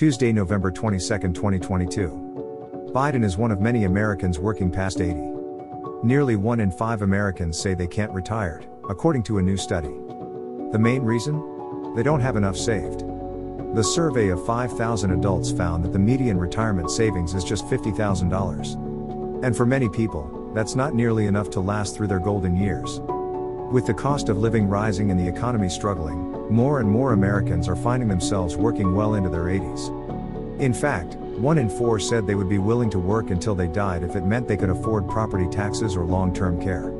Tuesday, November 22, 2022. Biden is one of many Americans working past 80. Nearly one in five Americans say they can't retire, according to a new study. The main reason? They don't have enough saved. The survey of 5,000 adults found that the median retirement savings is just $50,000. And for many people, that's not nearly enough to last through their golden years. With the cost of living rising and the economy struggling, more and more Americans are finding themselves working well into their 80s. In fact, one in four said they would be willing to work until they died if it meant they could afford property taxes or long term care.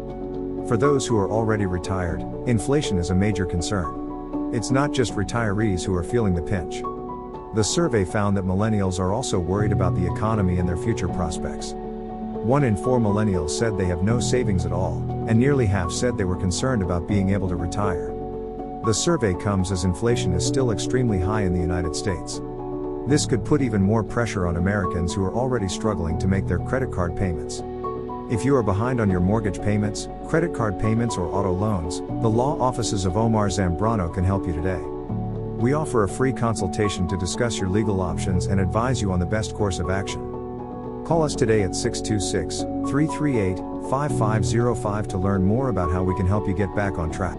For those who are already retired, inflation is a major concern. It's not just retirees who are feeling the pinch. The survey found that millennials are also worried about the economy and their future prospects. One in four millennials said they have no savings at all, and nearly half said they were concerned about being able to retire. The survey comes as inflation is still extremely high in the United States. This could put even more pressure on Americans who are already struggling to make their credit card payments. If you are behind on your mortgage payments, credit card payments, or auto loans, the law offices of Omar Zambrano can help you today. We offer a free consultation to discuss your legal options and advise you on the best course of action. Call us today at 626 338 5505 to learn more about how we can help you get back on track.